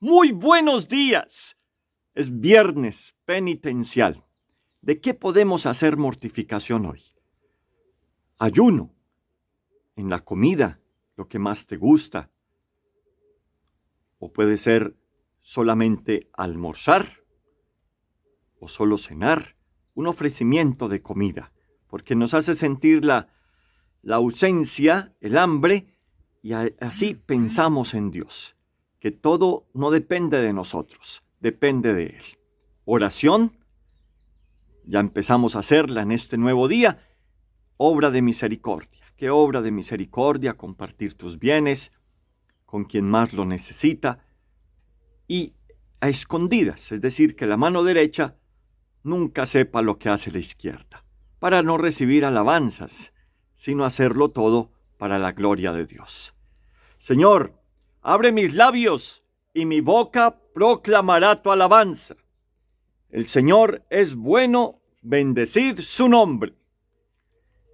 muy buenos días. Es viernes penitencial. ¿De qué podemos hacer mortificación hoy? Ayuno. En la comida, lo que más te gusta. O puede ser solamente almorzar o solo cenar. Un ofrecimiento de comida, porque nos hace sentir la, la ausencia, el hambre, y así pensamos en Dios que todo no depende de nosotros, depende de Él. Oración, ya empezamos a hacerla en este nuevo día, obra de misericordia. ¿Qué obra de misericordia? Compartir tus bienes con quien más lo necesita y a escondidas, es decir, que la mano derecha nunca sepa lo que hace la izquierda, para no recibir alabanzas, sino hacerlo todo para la gloria de Dios. Señor, Abre mis labios y mi boca proclamará tu alabanza. El Señor es bueno, bendecid su nombre.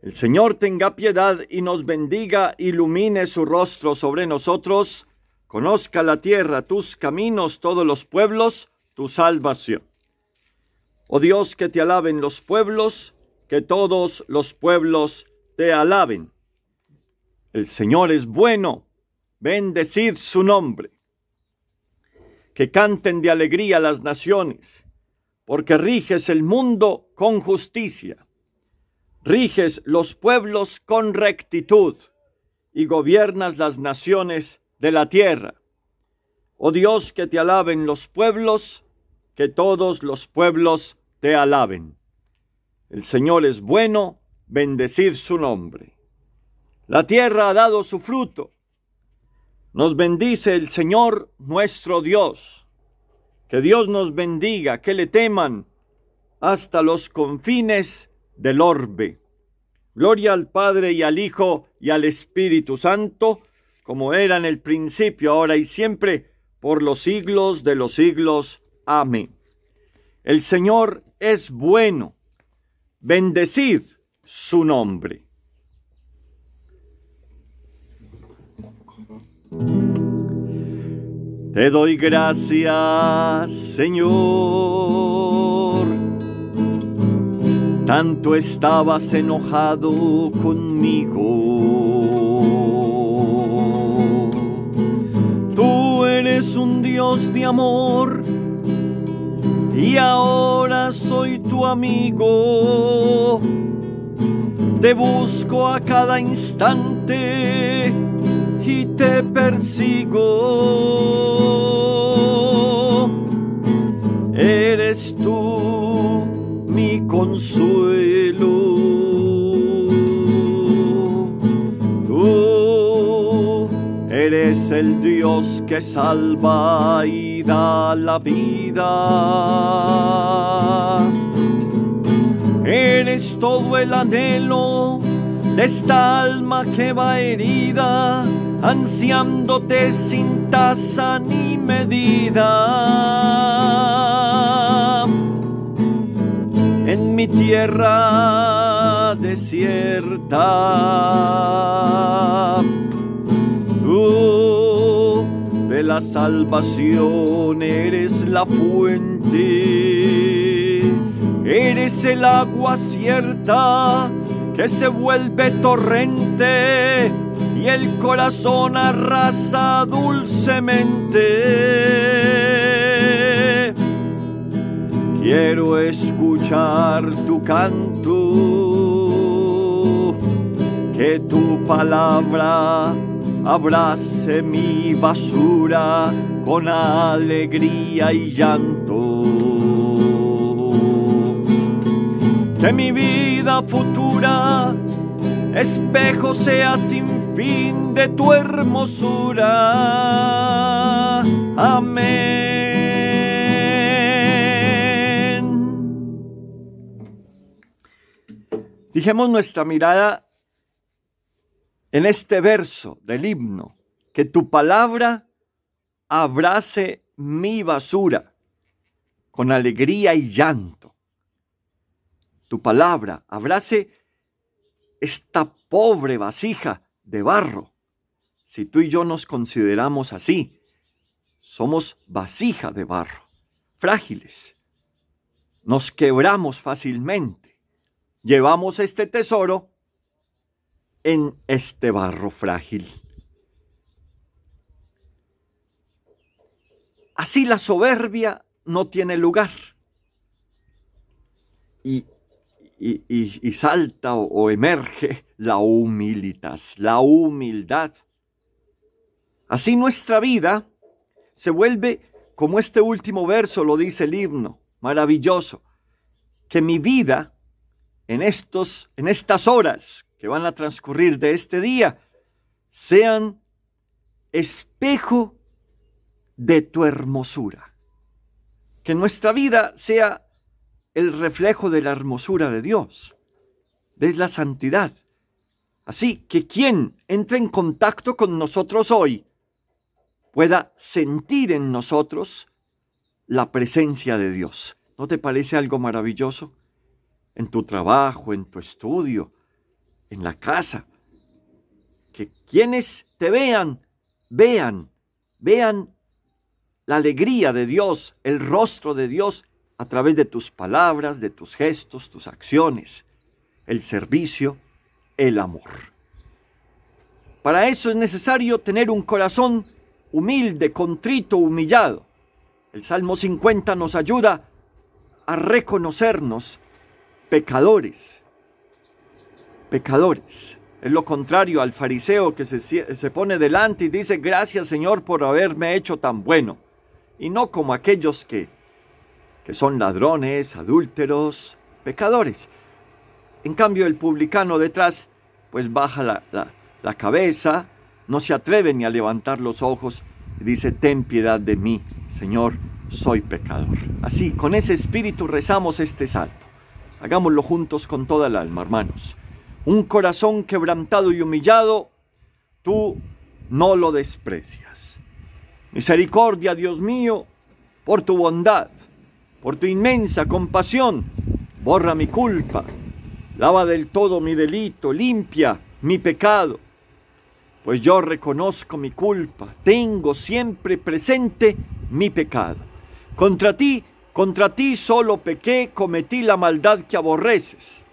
El Señor tenga piedad y nos bendiga, ilumine su rostro sobre nosotros, conozca la tierra tus caminos, todos los pueblos, tu salvación. Oh Dios, que te alaben los pueblos, que todos los pueblos te alaben. El Señor es bueno, Bendecid su nombre. Que canten de alegría las naciones, porque riges el mundo con justicia. Riges los pueblos con rectitud y gobiernas las naciones de la tierra. Oh Dios, que te alaben los pueblos, que todos los pueblos te alaben. El Señor es bueno, bendecid su nombre. La tierra ha dado su fruto nos bendice el Señor nuestro Dios. Que Dios nos bendiga, que le teman hasta los confines del orbe. Gloria al Padre y al Hijo y al Espíritu Santo, como era en el principio, ahora y siempre, por los siglos de los siglos. Amén. El Señor es bueno. Bendecid su nombre. Te doy gracias, Señor. Tanto estabas enojado conmigo. Tú eres un Dios de amor y ahora soy tu amigo. Te busco a cada instante y te persigo. Eres tú mi consuelo. Tú eres el Dios que salva y da la vida. Eres todo el anhelo de esta alma que va herida ansiándote sin tasa ni medida. En mi tierra desierta, tú de la salvación eres la fuente, eres el agua cierta que se vuelve torrente y el corazón arrasa dulcemente. Quiero escuchar tu canto, que tu palabra abrace mi basura con alegría y llanto. Que mi vida futura espejo sea sin fin de tu hermosura. Amén. Dijemos nuestra mirada en este verso del himno, que tu palabra abrace mi basura con alegría y llanto. Tu palabra abrace esta pobre vasija de barro. Si tú y yo nos consideramos así, somos vasija de barro, frágiles. Nos quebramos fácilmente. Llevamos este tesoro en este barro frágil. Así la soberbia no tiene lugar. Y, y, salta o, emerge la humilitas, la humildad. Así nuestra vida se vuelve como este último verso lo dice el himno, maravilloso, que mi vida en estos en estas horas que van a transcurrir de este día sean espejo de tu hermosura. Que nuestra vida sea el reflejo de la hermosura de Dios, de la santidad. Así que quien entre en contacto con nosotros hoy pueda sentir en nosotros la presencia de Dios. ¿No te parece algo maravilloso? En tu trabajo, en tu estudio, en la casa. Que quienes te vean, vean, vean la alegría de Dios, el rostro de Dios a través de tus palabras, de tus gestos, tus acciones, el servicio, el amor. Para eso es necesario tener un corazón humilde, contrito, humillado. El Salmo 50 nos ayuda a reconocernos pecadores, pecadores. Es lo contrario al fariseo que se, se, pone delante y dice, gracias Señor por haberme hecho tan bueno. Y no como aquellos que que son ladrones, adúlteros, pecadores. En cambio, el publicano detrás, pues baja la, cabeza, no se atreve ni a levantar los ojos y dice, ten piedad de mí, Señor, soy pecador. Así, con ese espíritu rezamos este salmo. Hagámoslo juntos con toda el alma, hermanos. Un corazón quebrantado y humillado, tú no lo desprecias. Misericordia, Dios mío, por tu bondad por tu inmensa compasión, borra mi culpa, lava del todo mi delito, limpia mi pecado, pues yo reconozco mi culpa, tengo siempre presente mi pecado. Contra ti, contra ti solo pequé, cometí la maldad que aborreces.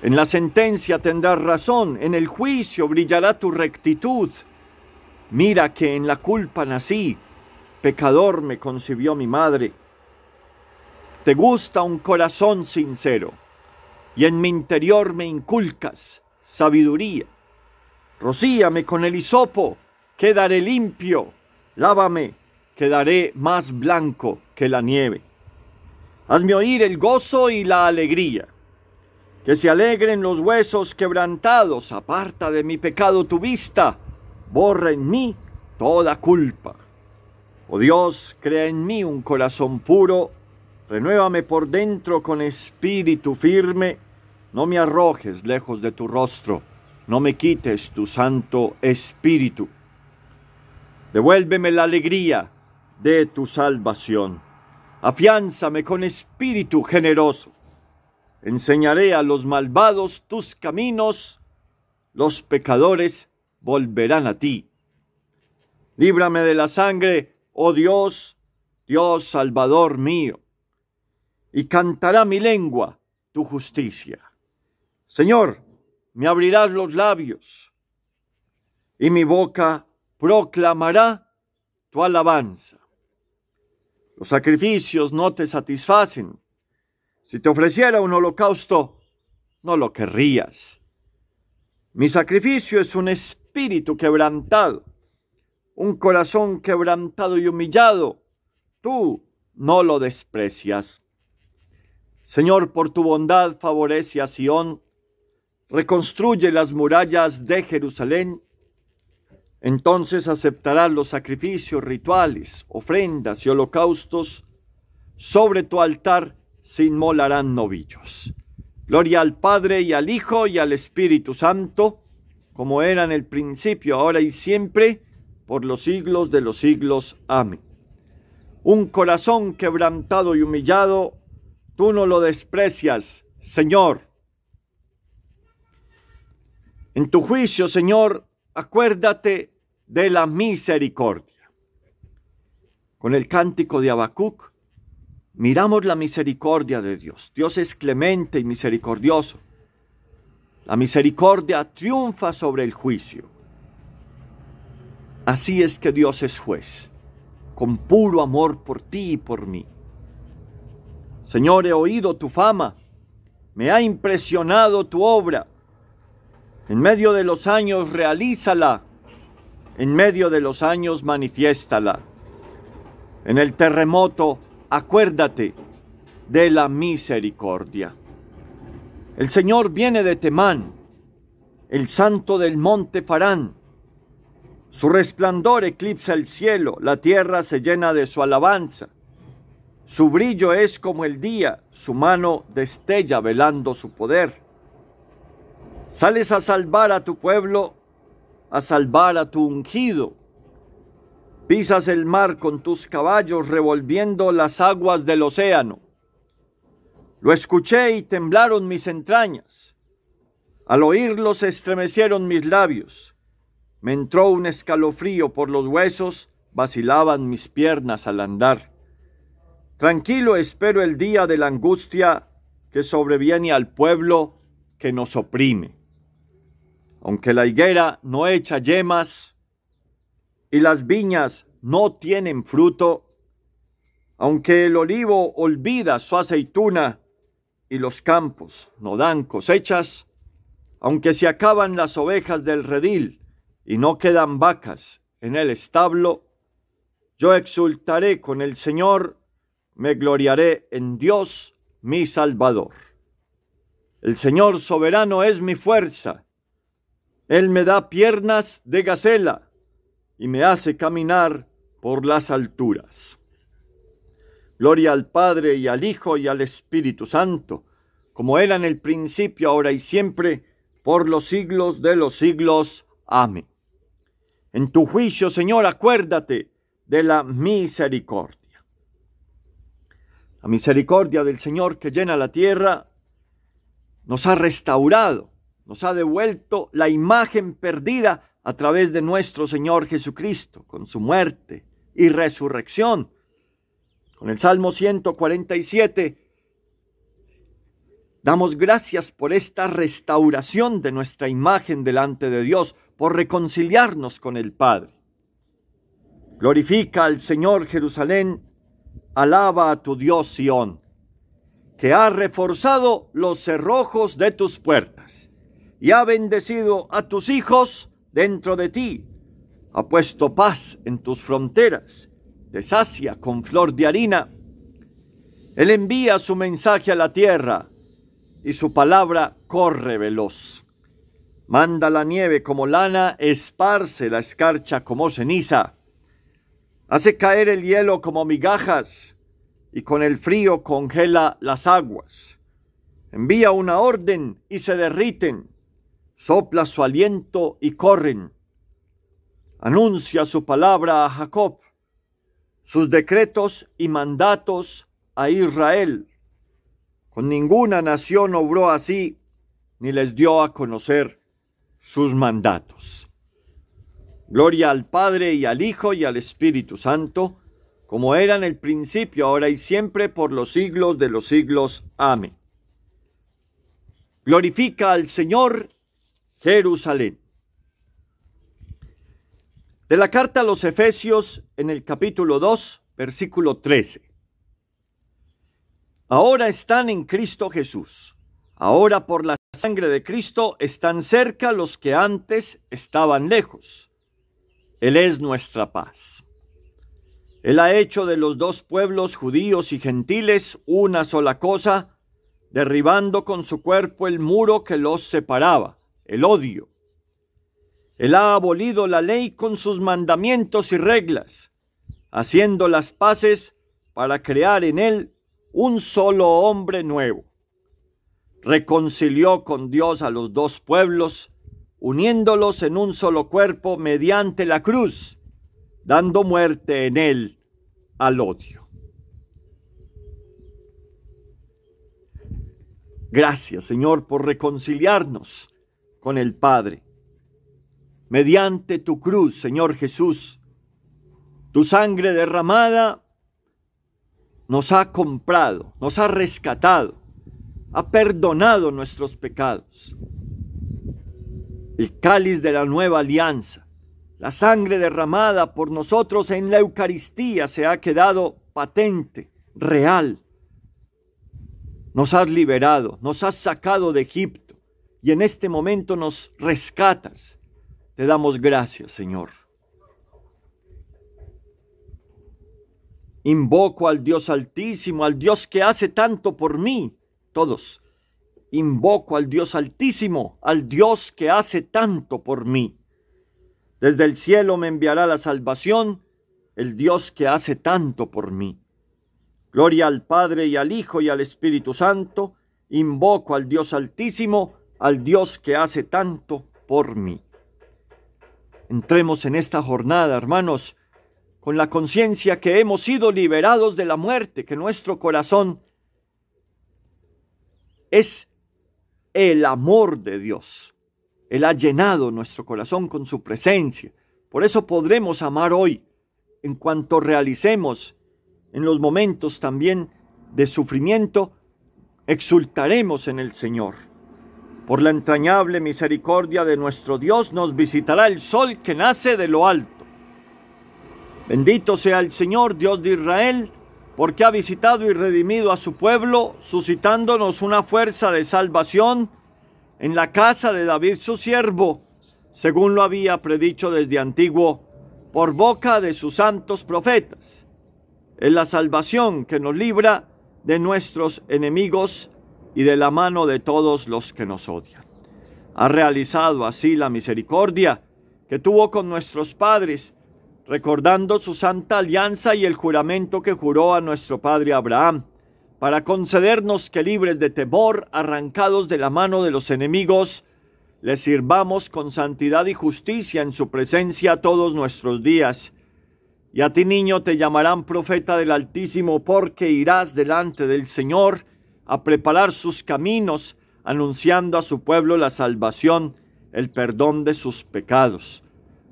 En la sentencia tendrás razón, en el juicio brillará tu rectitud. Mira que en la culpa nací, pecador me concibió mi madre. Te gusta un corazón sincero y en mi interior me inculcas sabiduría. Rocíame con el hisopo, quedaré limpio. Lávame, quedaré más blanco que la nieve. Hazme oír el gozo y la alegría. Que se alegren los huesos quebrantados, aparta de mi pecado tu vista, borra en mí toda culpa. Oh Dios, crea en mí un corazón puro Renuévame por dentro con espíritu firme, no me arrojes lejos de tu rostro, no me quites tu santo espíritu. Devuélveme la alegría de tu salvación. Afiánzame con espíritu generoso. Enseñaré a los malvados tus caminos, los pecadores volverán a ti. Líbrame de la sangre, oh Dios, Dios Salvador mío y cantará mi lengua tu justicia. Señor, me abrirás los labios y mi boca proclamará tu alabanza. Los sacrificios no te satisfacen. Si te ofreciera un holocausto, no lo querrías. Mi sacrificio es un espíritu quebrantado, un corazón quebrantado y humillado. Tú no lo desprecias. Señor, por tu bondad favorece a Sión, reconstruye las murallas de Jerusalén. Entonces aceptarás los sacrificios rituales, ofrendas y holocaustos. Sobre tu altar se inmolarán novillos. Gloria al Padre y al Hijo y al Espíritu Santo, como era en el principio, ahora y siempre, por los siglos de los siglos. Amén. Un corazón quebrantado y humillado Tú no lo desprecias, Señor. En tu juicio, Señor, acuérdate de la misericordia. con el cántico de Habacuc, miramos la misericordia de Dios. Dios es clemente y misericordioso. La misericordia triunfa sobre el juicio. Así es que Dios es juez, con puro amor por ti y por mí. Señor, he oído tu fama, me ha impresionado tu obra. En medio de los años realízala, en medio de los años manifiéstala. En el terremoto, acuérdate de la misericordia. El Señor viene de Temán, el santo del monte Farán. Su resplandor eclipsa el cielo, la tierra se llena de su alabanza. Su brillo es como el día, su mano destella velando su poder. Sales a salvar a tu pueblo, a salvar a tu ungido. Pisas el mar con tus caballos revolviendo las aguas del océano. Lo escuché y temblaron mis entrañas. Al oírlo se estremecieron mis labios. Me entró un escalofrío por los huesos, vacilaban mis piernas al andar. Tranquilo espero el día de la angustia que sobreviene al pueblo que nos oprime. Aunque la higuera no echa yemas y las viñas no tienen fruto, aunque el olivo olvida su aceituna y los campos no dan cosechas, aunque se acaban las ovejas del redil y no quedan vacas en el establo, yo exultaré con el Señor me gloriaré en Dios mi Salvador. El Señor soberano es mi fuerza. Él me da piernas de gacela y me hace caminar por las alturas. Gloria al Padre y al Hijo y al Espíritu Santo, como era en el principio, ahora y siempre, por los siglos de los siglos. Amén. En tu juicio, Señor, acuérdate de la misericordia. Misericordia del Señor que llena la tierra nos ha restaurado, nos ha devuelto la imagen perdida a través de nuestro Señor Jesucristo, con su muerte y resurrección. Con el Salmo 147, damos gracias por esta restauración de nuestra imagen delante de Dios, por reconciliarnos con el Padre. Glorifica al Señor Jerusalén Alaba a tu Dios Sión, que ha reforzado los cerrojos de tus puertas y ha bendecido a tus hijos dentro de ti, ha puesto paz en tus fronteras, te sacia con flor de harina. Él envía su mensaje a la tierra y su palabra corre veloz. Manda la nieve como lana, esparce la escarcha como ceniza Hace caer el hielo como migajas y con el frío congela las aguas. Envía una orden y se derriten. Sopla su aliento y corren. Anuncia su palabra a Jacob, sus decretos y mandatos a Israel. Con ninguna nación obró así, ni les dio a conocer sus mandatos. Gloria al Padre y al Hijo y al Espíritu Santo, como era en el principio, ahora y siempre, por los siglos de los siglos. Amén. Glorifica al Señor Jerusalén. De la carta a los Efesios en el capítulo 2, versículo 13. Ahora están en Cristo Jesús. Ahora por la sangre de Cristo están cerca los que antes estaban lejos él es nuestra paz. Él ha hecho de los dos pueblos judíos y gentiles una sola cosa, derribando con su cuerpo el muro que los separaba, el odio. Él ha abolido la ley con sus mandamientos y reglas, haciendo las paces para crear en él un solo hombre nuevo. Reconcilió con Dios a los dos pueblos, uniéndolos en un solo cuerpo mediante la cruz, dando muerte en él al odio. Gracias, Señor, por reconciliarnos con el Padre. Mediante tu cruz, Señor Jesús, Tu sangre derramada nos ha comprado, nos ha rescatado, ha perdonado nuestros pecados. El cáliz de la nueva alianza, la sangre derramada por nosotros en la Eucaristía se ha quedado patente, real. Nos has liberado, nos has sacado de Egipto y en este momento nos rescatas. Te damos gracias, Señor. Invoco al Dios altísimo, al Dios que hace tanto por mí. Todos. Invoco al Dios altísimo, al Dios que hace tanto por mí. Desde el cielo me enviará la salvación, el Dios que hace tanto por mí. Gloria al Padre y al Hijo y al Espíritu Santo. Invoco al Dios altísimo, al Dios que hace tanto por mí. Entremos en esta jornada, hermanos, con la conciencia que hemos sido liberados de la muerte, que nuestro corazón es el amor de Dios. Él ha llenado nuestro corazón con su presencia. Por eso podremos amar hoy en cuanto realicemos en los momentos también de sufrimiento, exultaremos en el Señor. Por la entrañable misericordia de nuestro Dios nos visitará el sol que nace de lo alto Bendito sea el Señor, Dios de Israel, porque ha visitado y redimido a su pueblo, suscitándonos una fuerza de salvación en la casa de David su siervo, según lo había predicho desde antiguo por boca de sus santos profetas. Es la salvación que nos libra de nuestros enemigos y de la mano de todos los que nos odian. Ha realizado así la misericordia que tuvo con nuestros padres, recordando su santa alianza y el juramento que juró a nuestro padre Abraham, para concedernos que libres de temor, arrancados de la mano de los enemigos, le sirvamos con santidad y justicia en su presencia todos nuestros días. Y a ti, niño, te llamarán profeta del Altísimo, porque irás delante del Señor a preparar sus caminos, anunciando a su pueblo la salvación, el perdón de sus pecados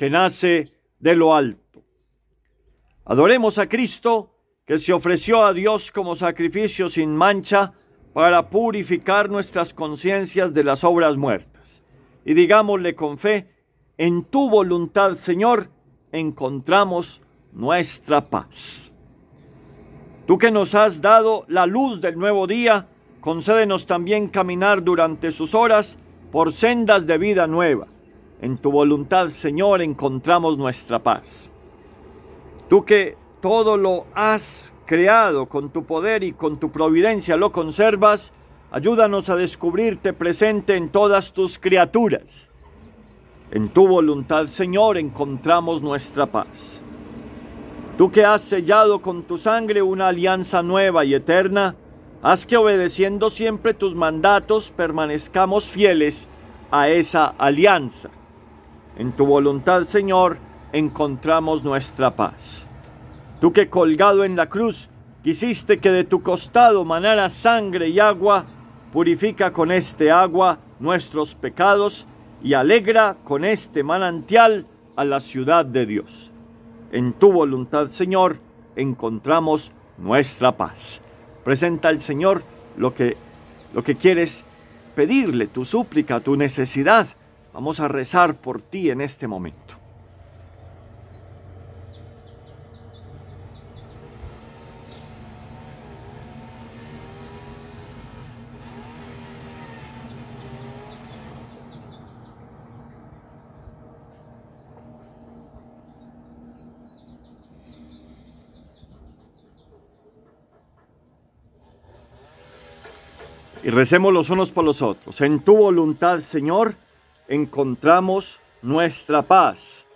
que nace de lo alto. Adoremos a Cristo, que se ofreció a Dios como sacrificio sin mancha para purificar nuestras conciencias de las obras muertas. Y digámosle con fe, en tu voluntad, Señor, encontramos nuestra paz. Tú que nos has dado la luz del nuevo día, concédenos también caminar durante sus horas por sendas de vida nueva en tu voluntad, Señor, encontramos nuestra paz. Tú que todo lo has creado con tu poder y con tu providencia lo conservas, ayúdanos a descubrirte presente en todas tus criaturas. En tu voluntad, Señor, encontramos nuestra paz. Tú que has sellado con tu sangre una alianza nueva y eterna, haz que obedeciendo siempre tus mandatos permanezcamos fieles a esa alianza. En tu voluntad, Señor, encontramos nuestra paz. Tú que colgado en la cruz quisiste que de tu costado manara sangre y agua, purifica con este agua nuestros pecados y alegra con este manantial a la ciudad de Dios. En tu voluntad, Señor, encontramos nuestra paz. Presenta al Señor lo que, lo que quieres pedirle, tu súplica, tu necesidad Vamos a rezar por ti en este momento. Y recemos los unos por los otros. En tu voluntad, Señor, encontramos nuestra paz.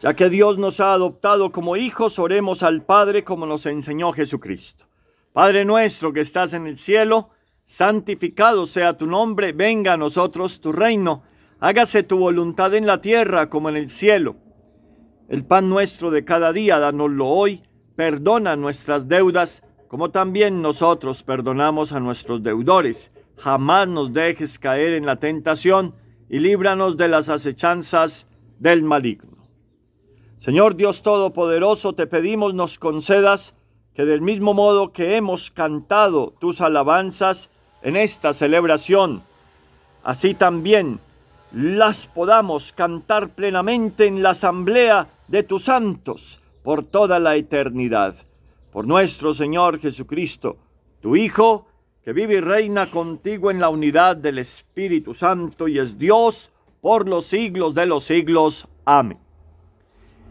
Ya que Dios nos ha adoptado como hijos, oremos al Padre como nos enseñó Jesucristo. Padre nuestro que estás en el cielo, santificado sea tu nombre, venga a nosotros tu reino, hágase tu voluntad en la tierra como en el cielo. El pan nuestro de cada día, danoslo hoy, perdona nuestras deudas, como también nosotros perdonamos a nuestros deudores. Jamás nos dejes caer en la tentación y líbranos de las acechanzas del maligno. Señor Dios Todopoderoso, te pedimos nos concedas que del mismo modo que hemos cantado tus alabanzas en esta celebración, así también las podamos cantar plenamente en la asamblea de tus santos por toda la eternidad. Por nuestro Señor Jesucristo, tu Hijo, que vive y reina contigo en la unidad del Espíritu Santo y es Dios por los siglos de los siglos. Amén.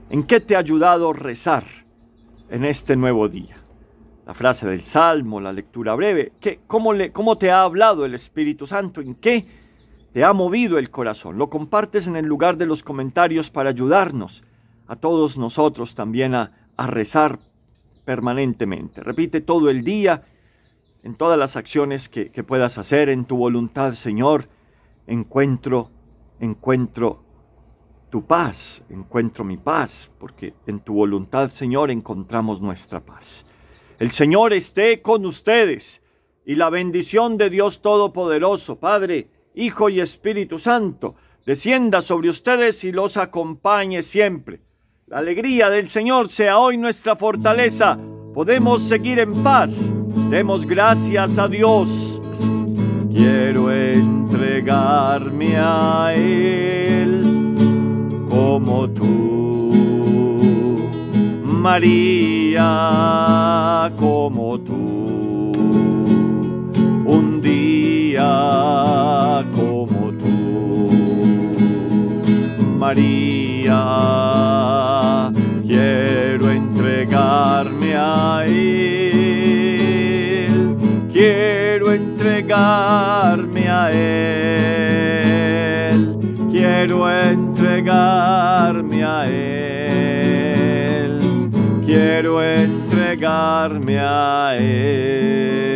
¿En qué te ha ayudado rezar en este nuevo día? La frase del Salmo, la lectura breve, ¿qué, cómo, le, ¿cómo te ha hablado el Espíritu Santo? ¿En qué te ha movido el corazón? Lo compartes en el lugar de los comentarios para ayudarnos a todos nosotros también a, a rezar permanentemente. Repite todo el día, en todas las acciones que, puedas hacer, en tu voluntad, Señor, encuentro, encuentro tu paz, encuentro mi paz, porque en tu voluntad, Señor, encontramos nuestra paz. El Señor esté con ustedes y la bendición de Dios Todopoderoso, Padre, Hijo y Espíritu Santo, descienda sobre ustedes y los acompañe siempre. La alegría del Señor sea hoy nuestra fortaleza. Podemos seguir en paz. Demos gracias a Dios. Quiero entregarme a Él como tú, María, como tú, un día como tú, María, quiero entregarme a Él, entregarme a Él, quiero entregarme a Él, quiero entregarme a Él.